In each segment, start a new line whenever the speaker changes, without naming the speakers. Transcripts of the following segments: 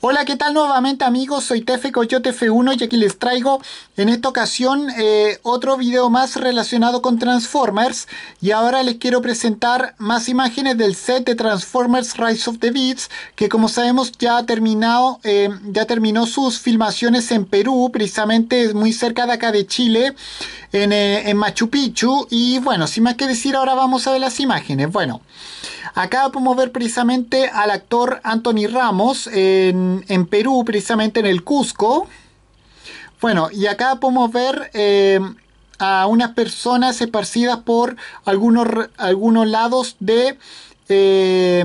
Hola, ¿qué tal nuevamente amigos? Soy Tefe Coyote F1 y aquí les traigo en esta ocasión eh, otro video más relacionado con Transformers y ahora les quiero presentar más imágenes del set de Transformers Rise of the Beats que como sabemos ya ha terminado, eh, ya terminó sus filmaciones en Perú, precisamente muy cerca de acá de Chile, en, eh, en Machu Picchu y bueno, sin más que decir ahora vamos a ver las imágenes. Bueno, acá podemos ver precisamente al actor Anthony Ramos en Perú, precisamente en el Cusco. Bueno, y acá podemos ver eh, a unas personas esparcidas por algunos, algunos lados de, eh,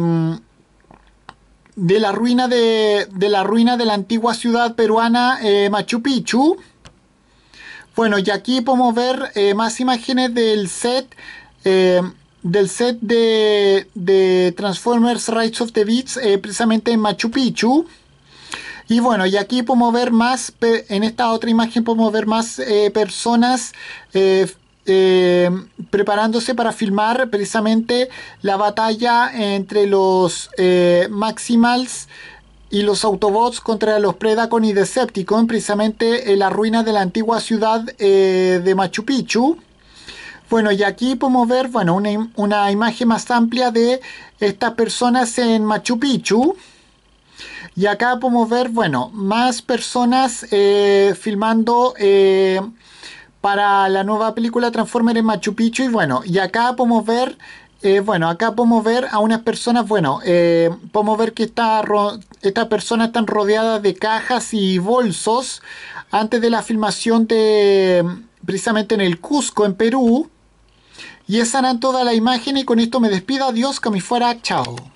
de, la ruina de, de, la ruina de la antigua ciudad peruana eh, Machu Picchu. Bueno, y aquí podemos ver más imágenes del set del set de, de, Transformers Rise of the Beats precisamente en Machu Picchu. Y bueno, y aquí podemos ver más, en esta otra imagen podemos ver más eh, personas eh, eh, preparándose para filmar precisamente la batalla entre los Maximals y los Autobots contra los Predacon y Decepticon, precisamente en la ruina de la antigua ciudad de Machu Picchu. Bueno, y aquí podemos ver bueno, una, una imagen más amplia de estas personas en Machu Picchu. Y acá podemos ver, bueno, más personas eh, filmando eh, para la nueva película Transformers en Machu Picchu. Y bueno, y acá podemos ver, eh, bueno, acá podemos ver a unas personas, bueno, podemos ver que estas personas están rodeadas de cajas y bolsos antes de la filmación de precisamente en el Cusco, en Perú. Y esa era toda la imagen y con esto me despido. Adiós, que me fuera. Chao.